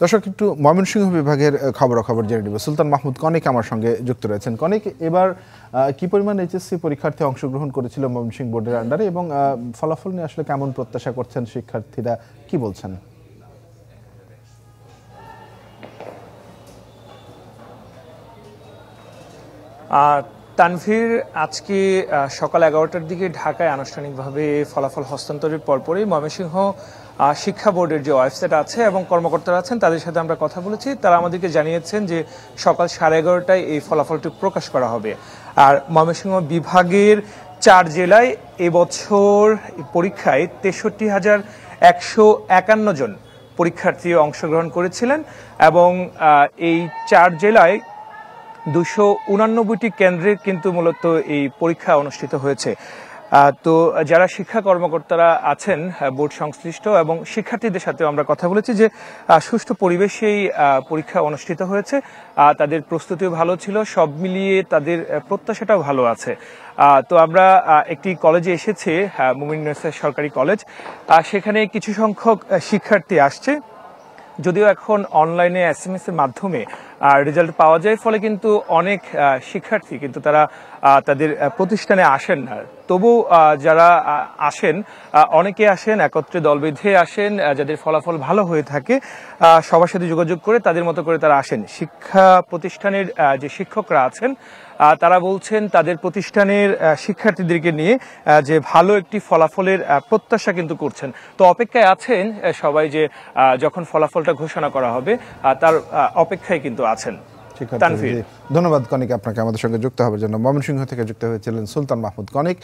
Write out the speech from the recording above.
দর্শক, একটু ময়মনসিংহ বিভাগের খবরাখবর জেনে নেব। সুলতান মাহমুদ কনিক আমার সঙ্গে যুক্ত রয়েছেন। কনিক, এবার কি পরিমাণ এইচএসসি পরীক্ষার্থী অংশগ্রহণ করেছিল ময়মনসিংহ বোর্ডের আন্ডারে এবং ফলাফল নিয়ে আসলে কেমন প্রত্যাশা করছেন শিক্ষার্থীরা? কি বলছেন? তানভীর, আজকে সকাল এগারোটার দিকে ঢাকায় আনুষ্ঠানিকভাবে ফলাফল হস্তান্তরের পরপরই ময়মনসিংহ শিক্ষা বোর্ডের যে ওয়েবসাইট আছে এবং কর্মকর্তারা আছেন, তাদের সাথে আমরা কথা বলেছি। তারা আমাদেরকে জানিয়েছেন যে সকাল সাড়ে এগারোটায় এই ফলাফলটি প্রকাশ করা হবে। আর ময়মনসিংহ বিভাগের চার জেলায় এবছর পরীক্ষায় তেষট্টি হাজার একশো একান্ন জন পরীক্ষার্থী অংশগ্রহণ করেছিলেন এবং এই চার জেলায় দুশো উনানব্বইটি কেন্দ্রে কিন্তু মূলত এই পরীক্ষা অনুষ্ঠিত হয়েছে। তো যারা শিক্ষা কর্মকর্তারা আছেন বোর্ড সংশ্লিষ্ট এবং শিক্ষার্থীদের সাথেও আমরা কথা বলেছি যে সুষ্ঠু পরিবেশেই পরীক্ষা অনুষ্ঠিত হয়েছে। তাদের প্রস্তুতিও ভালো ছিল, সব মিলিয়ে তাদের প্রত্যাশাটাও ভালো আছে। তো আমরা একটি কলেজে এসেছি মুমিন সরকারি কলেজ। সেখানে কিছু সংখ্যক শিক্ষার্থী আসছে। যদিও এখন অনলাইনে এস এম এস এর মাধ্যমে রেজাল্ট পাওয়া যায়, ফলে কিন্তু অনেক শিক্ষার্থী কিন্তু তারা তাদের প্রতিষ্ঠানে আসেন না তবু যারা আসেন অনেকে আসেন, একত্রে দল বেঁধে আসেন যাদের ফলাফল ভালো হয়ে থাকে সবার সাথে যোগাযোগ করে তাদের মতো করে তারা আসেন শিক্ষা প্রতিষ্ঠানের যে শিক্ষকরা আছেন তারা বলছেন তাদের প্রতিষ্ঠানের শিক্ষার্থীদেরকে নিয়ে যে ভালো একটি ফলাফলের প্রত্যাশা কিন্তু করছেন তো অপেক্ষায় আছেন সবাই যে যখন ফলাফলটা ঘোষণা করা হবে তার অপেক্ষায় কিন্তু আছেন। ধন্যবাদ কনিক আপনাকে আমাদের সঙ্গে যুক্ত হওয়ার জন্য। ময়মনসিংহ থেকে যুক্ত হয়েছিলেন সুলতান মাহমুদ কনিক।